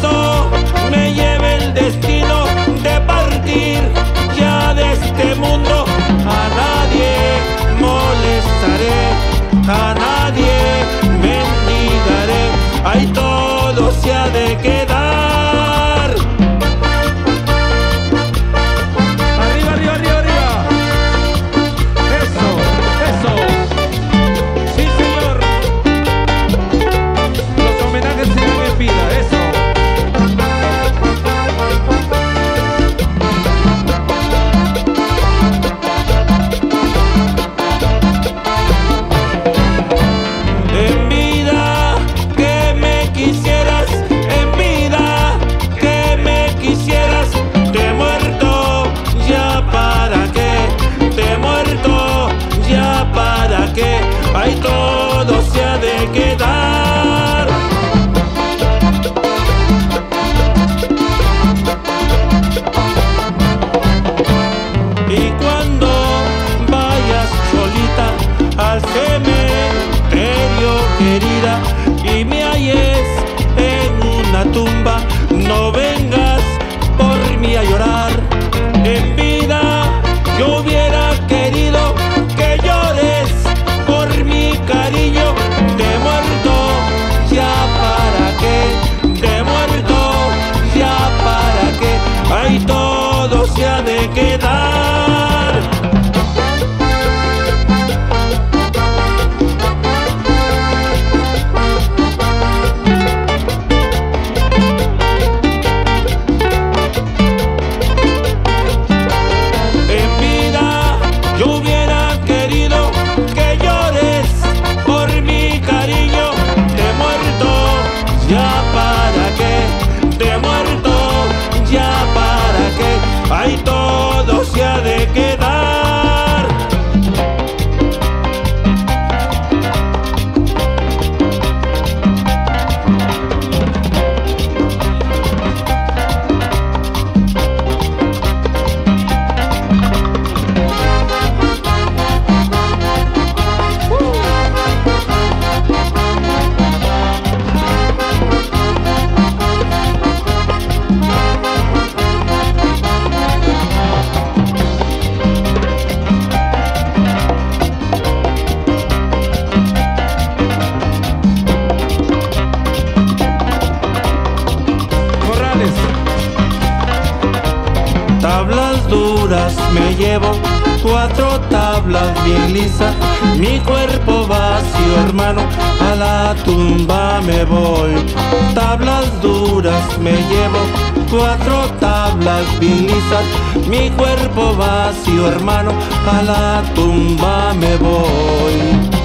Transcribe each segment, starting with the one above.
desgracia, si acaso me lleve no vengas Tablas duras me llevo, cuatro tablas bien lisas. Mi cuerpo vacío, hermano, a la tumba me voy. Tablas duras me llevo, cuatro tablas bien lisas. Mi cuerpo vacío, hermano, a la tumba me voy.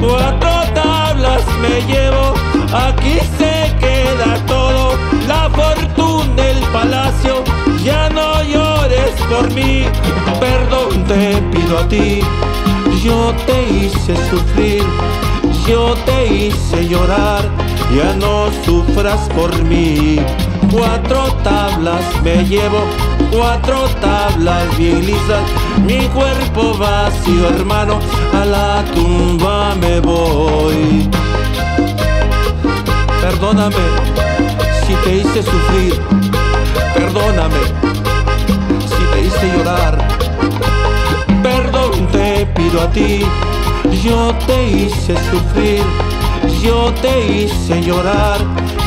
Cuatro tablas me llevo, aquí se queda todo. La fortuna del palacio, ya no llores por mí. Perdón te pido a ti, yo te hice sufrir, yo te hice llorar, ya no sufras por mí. Cuatro tablas me llevo, cuatro tablas bien lisas, mi cuerpo vacío hermano, a la tumba me voy. Perdóname si te hice sufrir, perdóname si te hice llorar. Perdón te pido a ti, yo te hice sufrir, yo te hice llorar,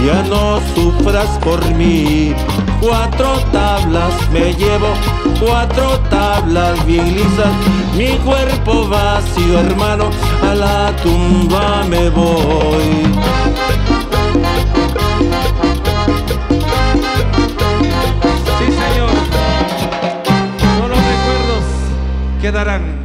ya no sufras por mí. Cuatro tablas me llevo, cuatro tablas bien lisas, mi cuerpo vacío hermano, a la tumba me voy. Sí, señor. Solo recuerdos quedarán.